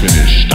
finished.